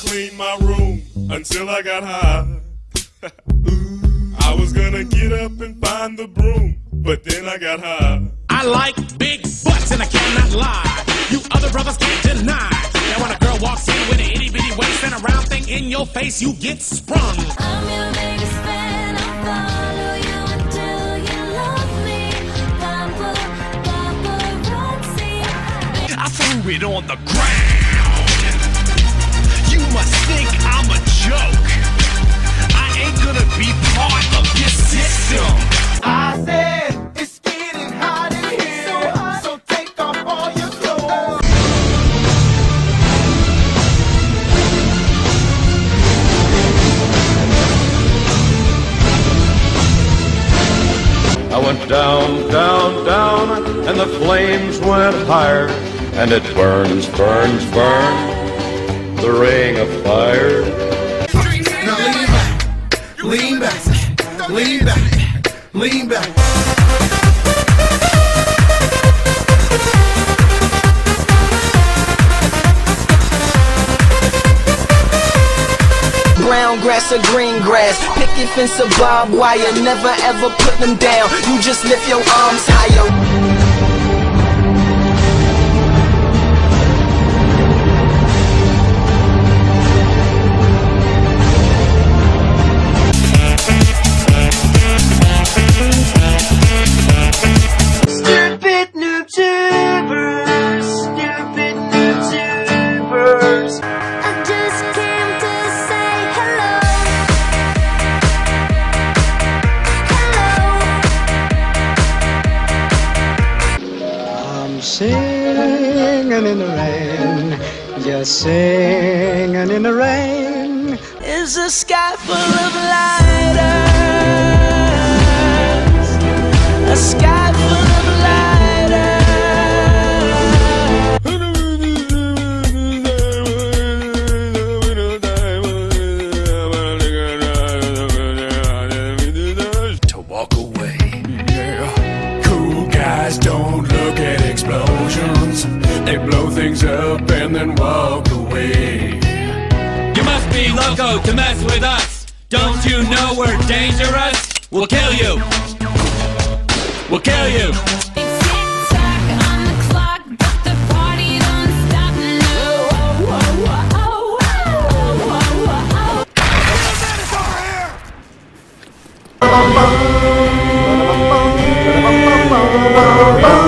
clean my room until I got high. I was gonna get up and find the broom, but then I got high. I like big butts and I cannot lie. You other brothers can't deny. Now when a girl walks in with an itty bitty waist and a round thing in your face, you get sprung. I'm your biggest fan. I'll follow you until you love me. Papa, paparazzi. I threw it on the ground. You must think I'm a joke. I ain't gonna be part of this system. I said it's getting hot in here, so, take off all your clothes. I went down, down, down, and the flames went higher, and it burns, burns, burns, the ring of fire. Now lean back, lean back, lean back, lean back. brown grass or green grass. Picket fence or barbed wire, never ever put them down. You just lift your arms higher. Singing in the rain, just singing in the rain. is a sky full of lighters. and walk away. You must be loco to mess with us. Don't you know we're dangerous? We'll kill you. We'll kill you. Bum, bum, bum, bum, bum, bum, bum, bum.